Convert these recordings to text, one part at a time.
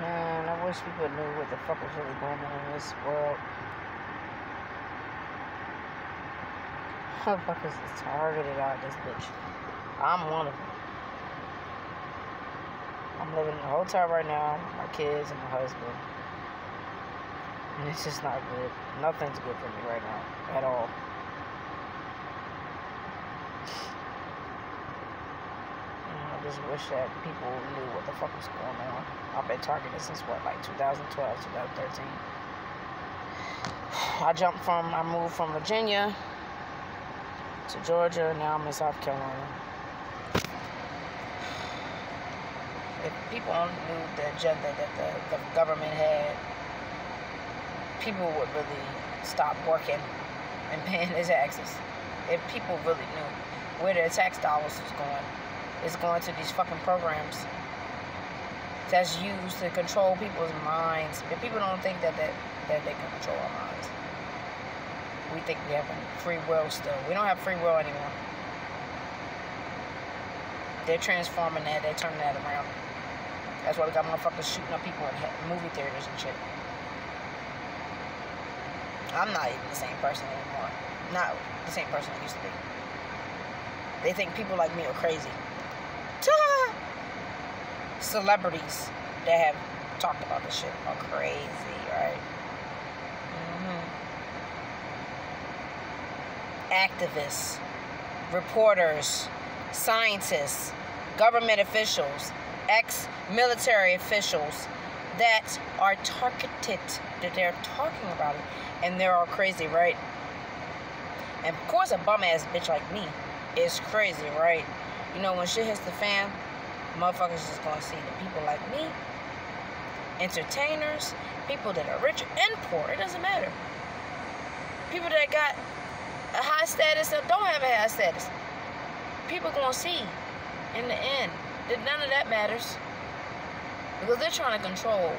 Man, I wish people knew what the fuck was really going on in this world. Motherfuckers is targeted out this bitch. I'm one of them. I'm living in a hotel right now, my kids and my husband. And it's just not good. Nothing's good for me right now. At all. Just wish that people knew what the fuck was going on. I've been targeted since what, like 2012, 2013. I jumped from, I moved from Virginia to Georgia. Now I'm in South Carolina. If people only knew the agenda that the, the government had, people would really stop working and paying their taxes. If people really knew where their tax dollars was going, it's going to these fucking programs that's used to control people's minds. If people don't think that, that, that they can control our minds, we think we have free will still. We don't have free will anymore. They're transforming that, they're turning that around. That's why we got motherfuckers shooting up people in movie theaters and shit. I'm not even the same person anymore. Not the same person I used to be. They think people like me are crazy. Celebrities that have talked about this shit are crazy, right? Mm-hmm. Activists, reporters, scientists, government officials, ex military officials that are targeted, that they're talking about it, and they're all crazy, right? And of course, a bum ass bitch like me is crazy, right? You know, when shit hits the fan, motherfuckers is gonna see the people like me, entertainers, people that are rich and poor, it doesn't matter. People that got a high status or don't have a high status. People gonna see in the end that none of that matters. Because they're trying to control.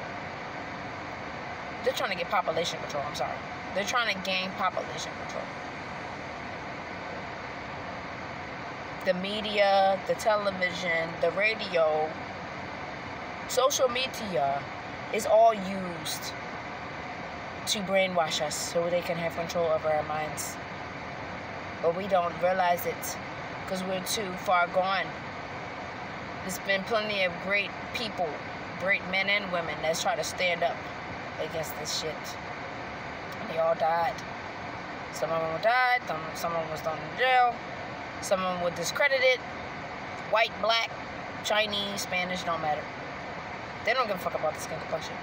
They're trying to get population control, I'm sorry. They're trying to gain population control. The media, the television, the radio, social media is all used to brainwash us so they can have control over our minds. But we don't realize it because we're too far gone. There's been plenty of great people, great men and women that's tried to stand up against this shit. And they all died. Some of them died, some of them was thrown in jail, some of them were discredited. White, black, Chinese, Spanish, don't matter. They don't give a fuck about the skin complexion.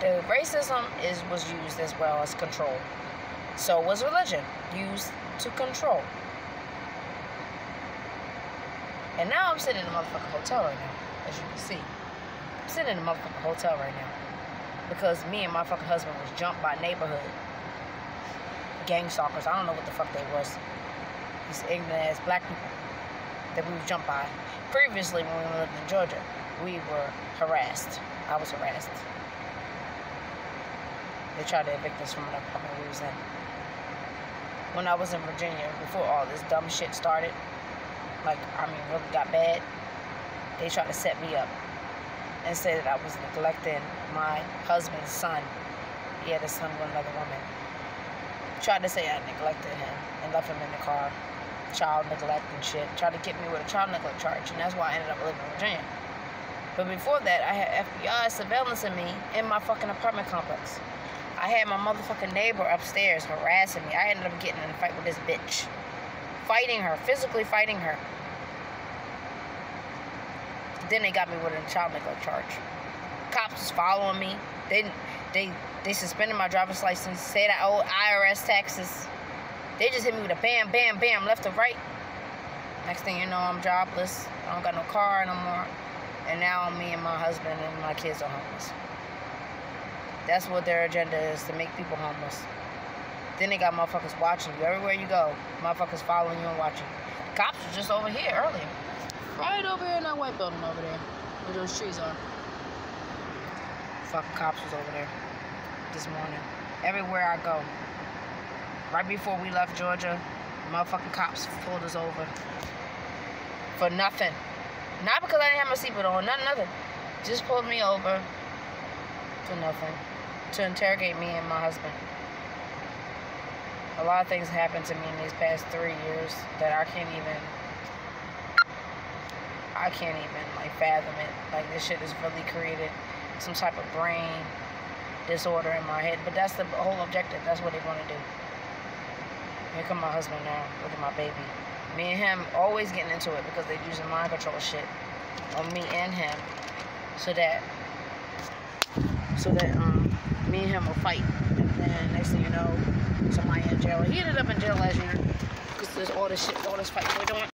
The racism is was used as well as control. So was religion used to control. And now I'm sitting in a motherfucking hotel right now, as you can see. I'm sitting in a motherfucking hotel right now. Because me and my fucking husband was jumped by neighborhood gang stalkers. I don't know what the fuck they was. These ignorant ass black people that we would jump by. Previously, when we lived in Georgia, we were harassed. I was harassed. They tried to evict us from an apartment we was in. When I was in Virginia, before all this dumb shit started, like, I mean, really got bad, they tried to set me up and say that I was neglecting my husband's son. He had a son with another woman. Tried to say I neglected him and left him in the car. Child neglect and shit. Tried to get me with a child neglect charge, and that's why I ended up living in Virginia. But before that, I had FBI surveillance of me in my fucking apartment complex. I had my motherfucking neighbor upstairs harassing me. I ended up getting in a fight with this bitch. Fighting her, physically fighting her. Then they got me with a child neglect charge. Cops was following me. They they they suspended my driver's license, said I owe IRS taxes. They just hit me with a bam, bam, bam, left to right. Next thing you know, I'm jobless. I don't got no car no more. And now me and my husband and my kids are homeless. That's what their agenda is, to make people homeless. Then they got motherfuckers watching you. Everywhere you go, motherfuckers following you and watching you. The cops were just over here earlier. Right over here in that white building over there. Where those trees are. Fucking cops was over there this morning. Everywhere I go. Right before we left Georgia, motherfucking cops pulled us over. For nothing. Not because I didn't have my seatbelt on, nothing, nothing. Just pulled me over For nothing. To interrogate me and my husband. A lot of things happened to me in these past three years that I can't even I can't even like fathom it. Like this shit has really created some type of brain disorder in my head. But that's the whole objective. That's what they want to do. Here come my husband now. Look at my baby. Me and him always getting into it because they're using mind control shit on me and him, so that so that um me and him will fight. And then next thing you know, somebody in jail. He ended up in jail last year because there's all this shit, all this fight we're doing.